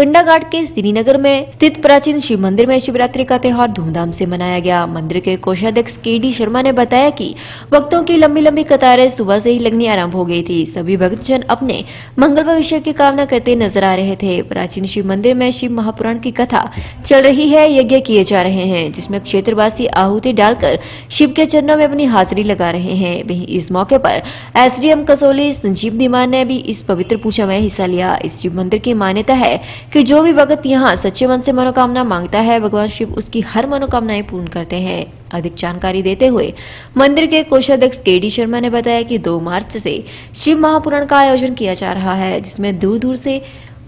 कंडा घाट के श्रीनगर में स्थित प्राचीन शिव मंदिर में शिवरात्रि का त्यौहार धूमधाम से मनाया गया। मंदिर के कोषाध्यक्ष के डी शर्मा ने बताया कि भक्तों की लंबी लंबी कतारें सुबह से ही लगनी आरंभ हो गई थी। सभी भक्तजन अपने मंगल भविष्य की कामना करते नज़र आ रहे थे। प्राचीन शिव मंदिर में शिव महापुराण की कथा चल रही है, यज्ञ किए जा रहे हैं, जिसमें क्षेत्रवासी आहुति डालकर शिव के चरणों में अपनी हाजिरी लगा रहे हैं। वहीं इस मौके पर एसडीएम कसोली संजीव धीमान ने भी इस पवित्र पूजा में हिस्सा लिया। इस शिव मंदिर की मान्यता है कि जो भी भगत यहाँ सच्चे मन से मनोकामना माँगता है, भगवान शिव उसकी हर मनोकामनाएँ पूर्ण करते हैं। अधिक जानकारी देते हुए मंदिर के कोषाध्यक्ष के डी शर्मा ने बताया कि 2 मार्च से शिव महापुराण का आयोजन किया जा रहा है, जिसमें दूर दूर से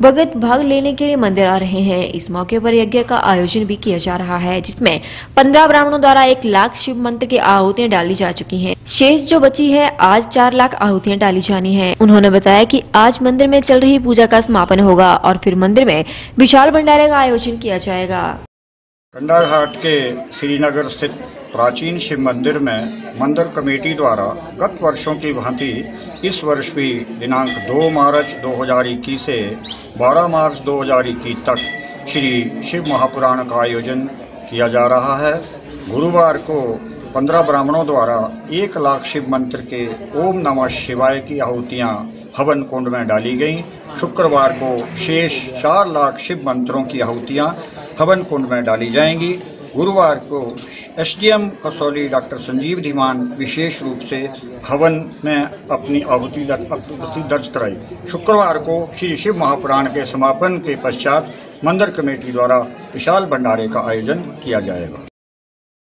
भगत भाग लेने के लिए मंदिर आ रहे हैं। इस मौके पर यज्ञ का आयोजन भी किया जा रहा है, जिसमें पंद्रह ब्राह्मणों द्वारा एक लाख शिव मंत्र की आहुतियाँ डाली जा चुकी हैं। शेष जो बची है, आज चार लाख आहुतियाँ डाली जानी है। उन्होंने बताया कि आज मंदिर में चल रही पूजा का समापन होगा और फिर मंदिर में विशाल भंडारे का आयोजन किया जाएगा। के श्रीनगर स्थित प्राचीन शिव मंदिर में मंदिर कमेटी द्वारा गत वर्षों की भांति, इस वर्ष भी दिनांक 2 मार्च 2021 से 12 मार्च 2021 तक श्री शिव महापुराण का आयोजन किया जा रहा है। गुरुवार को 15 ब्राह्मणों द्वारा एक लाख शिव मंत्र के ओम नमः शिवाय की आहुतियाँ हवन कुंड में डाली गईं। शुक्रवार को शेष चार लाख शिव मंत्रों की आहुतियाँ हवन कुंड में डाली जाएँगी। गुरुवार को एसडीएम कसौली डॉक्टर संजीव धीमान विशेष रूप से हवन में अपनी आहुति दर्ज कराई। शुक्रवार को श्री शिव महापुराण के समापन के पश्चात मंदिर कमेटी द्वारा विशाल भंडारे का आयोजन किया जाएगा।